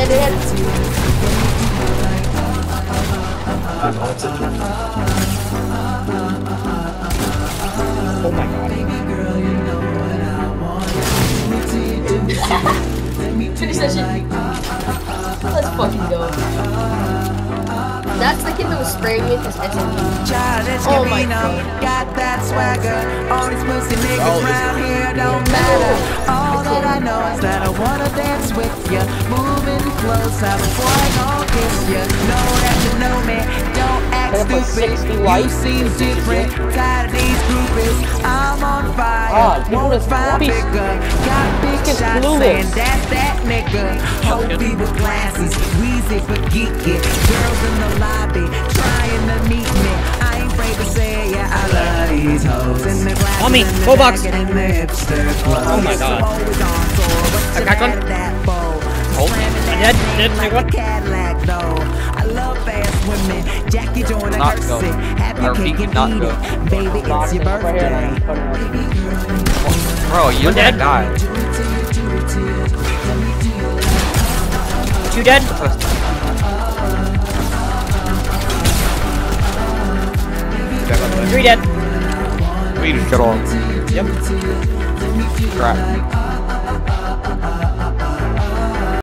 Oh my god. Finish that shit. Let's fucking go. That's the kid that was spraying me with his SMG. Oh my God. got that swagger. All these pussy niggas round here don't matter. All that I know is that I wanna dance with ya. Moving closer before I gon' kiss ya. Know that you know me, don't act Can I put stupid. 60 You white? seem different, tired of these groupies. I'm on fire, Ah, you won't was find white. bigger. Got big Kid's shots clueless. saying that's that nigga. Hobie with glasses, Weezy for geeky. Girls in the lobby trying to meet me. I ain't afraid to say yeah, I love these hoes. In the glasses Mommy, and full box. jacket and the hipster clothes. Oh my God. That dead, like take one. a Cadillac though. I love fast women. Jackie Joyner Not Kersee. go. Happy cake and not eat go. it. Baby, it's Boxing your over here and I'm birthday. Bro, you're dead. die. Two dead. Three dead. We just get on. Yep. Crap.